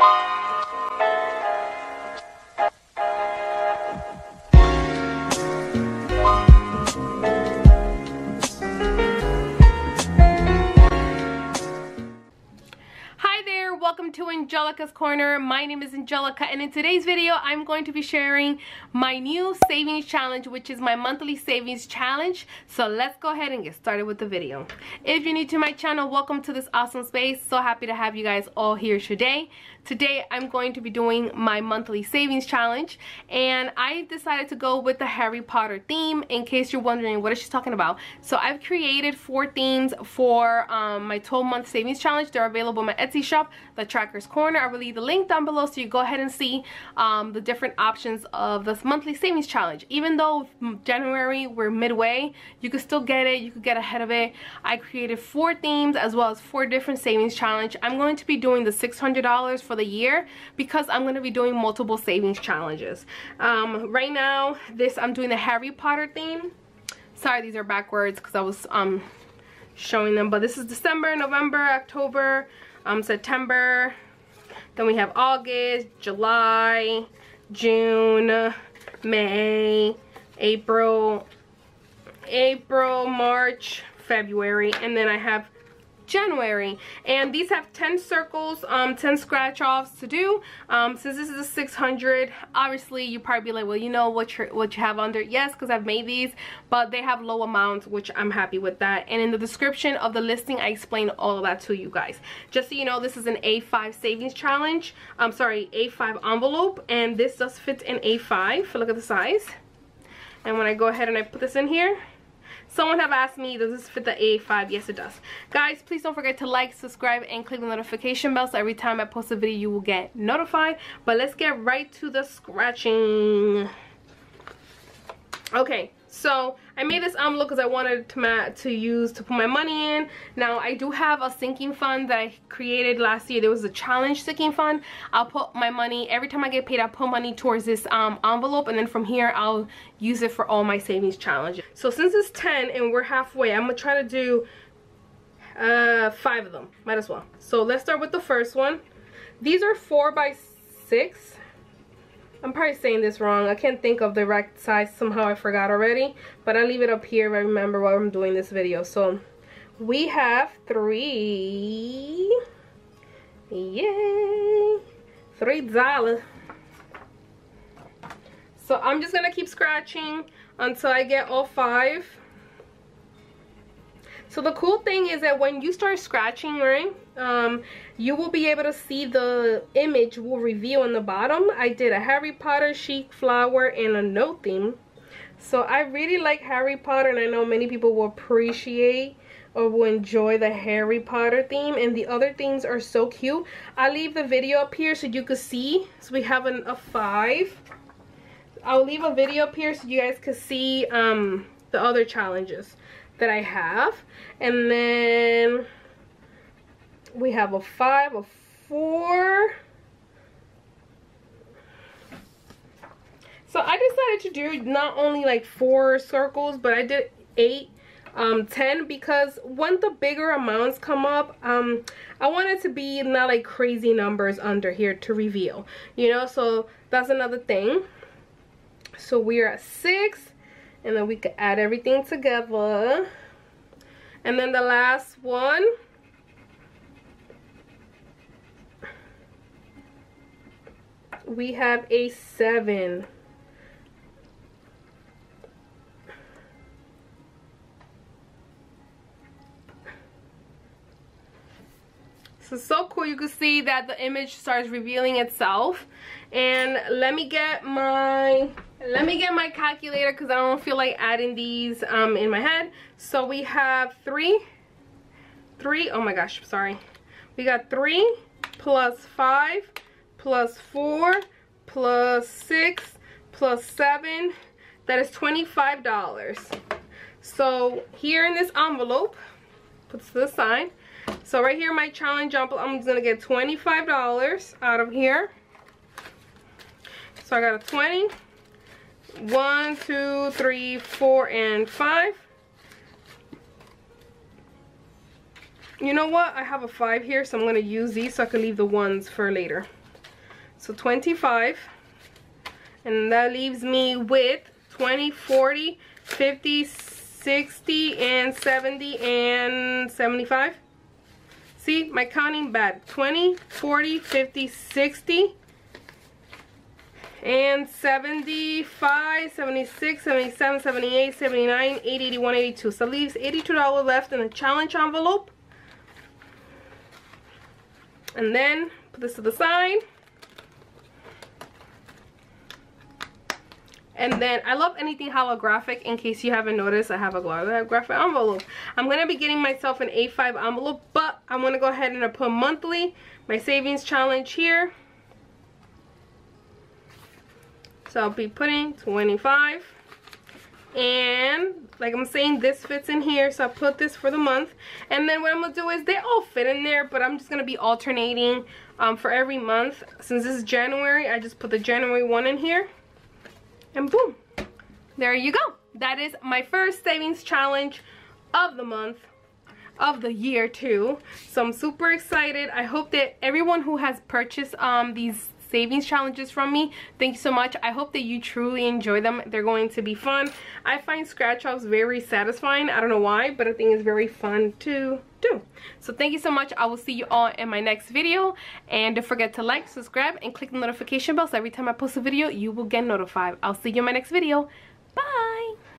Bye. Welcome to Angelica's Corner. My name is Angelica and in today's video I'm going to be sharing my new savings challenge which is my monthly savings challenge. So let's go ahead and get started with the video. If you're new to my channel, welcome to this awesome space. So happy to have you guys all here today. Today I'm going to be doing my monthly savings challenge and I decided to go with the Harry Potter theme in case you're wondering what is she talking about. So I've created four themes for um, my 12 month savings challenge. They're available in my Etsy shop, The Tracker's Corner. I will leave the link down below so you go ahead and see um, the different options of this monthly savings challenge. Even though January we're midway, you could still get it. You could get ahead of it. I created four themes as well as four different savings challenge. I'm going to be doing the $600 for the year because I'm going to be doing multiple savings challenges. Um, right now, this I'm doing the Harry Potter theme. Sorry, these are backwards because I was um, showing them. But this is December, November, October, um, September. Then we have August, July, June, May, April, April, March, February. And then I have January. And these have 10 circles, um, 10 scratch offs to do. Um, since this is a 600, obviously you probably be like, well, you know what, you what you have under. Yes, because I've made these, but they have low amounts, which I'm happy with that. And in the description of the listing, I explain all of that to you guys. Just so you know, this is an A5 savings challenge. I'm sorry, A5 envelope. And this does fit in A5. Look at the size. And when I go ahead and I put this in here, Someone have asked me, does this fit the A5? Yes, it does. Guys, please don't forget to like, subscribe, and click the notification bell so every time I post a video, you will get notified. But let's get right to the scratching. Okay, so I made this envelope because I wanted to, to use to put my money in. Now I do have a sinking fund that I created last year. There was a challenge sinking fund. I'll put my money, every time I get paid, I'll put money towards this um, envelope and then from here I'll use it for all my savings challenges. So since it's 10 and we're halfway, I'm going to try to do uh, five of them. Might as well. So let's start with the first one. These are four by six I'm probably saying this wrong. I can't think of the right size. Somehow I forgot already. But I'll leave it up here I remember while I'm doing this video. So we have three. Yay. Three dollars. So I'm just going to keep scratching until I get all five. So the cool thing is that when you start scratching, right, um, you will be able to see the image will reveal on the bottom. I did a Harry Potter chic flower and a note theme. So I really like Harry Potter and I know many people will appreciate or will enjoy the Harry Potter theme and the other themes are so cute. I'll leave the video up here so you can see. So we have an, a five. I'll leave a video up here so you guys can see um, the other challenges that I have. And then we have a five, a four. So I decided to do not only like four circles, but I did eight, um, 10 because when the bigger amounts come up, um, I want it to be not like crazy numbers under here to reveal, you know, so that's another thing. So we are at six, and then we could add everything together and then the last one we have a seven So so cool. You can see that the image starts revealing itself. And let me get my let me get my calculator because I don't feel like adding these um, in my head. So we have three, three, oh my gosh, sorry. We got three plus five plus four plus six plus seven. That is $25. So here in this envelope, puts to the so right here, my challenge jump, I'm gonna get $25 out of here. So I got a 20, one, two, three, four, and five. You know what? I have a five here, so I'm gonna use these so I can leave the ones for later. So 25. And that leaves me with 20, 40, 50, 60, and 70, and 75. See, my counting bad. 20, 40, 50, 60, and 75, 76, 77, 78, 79, 80, 81, 82. So leaves $82 left in the challenge envelope. And then put this to the side. And then I love anything holographic. In case you haven't noticed, I have a holographic envelope. I'm going to be getting myself an A5 envelope, but I'm going to go ahead and put monthly, my savings challenge here. So I'll be putting 25 and like I'm saying this fits in here so I put this for the month. And then what I'm gonna do is they all fit in there but I'm just gonna be alternating um, for every month. Since this is January I just put the January one in here. And boom. There you go. That is my first savings challenge of the month of the year too. So I'm super excited. I hope that everyone who has purchased um, these savings challenges from me. Thank you so much. I hope that you truly enjoy them. They're going to be fun. I find scratch offs very satisfying. I don't know why but i think it's very fun to do. So thank you so much. I will see you all in my next video. And don't forget to like subscribe and click the notification bell so every time i post a video you will get notified. I'll see you in my next video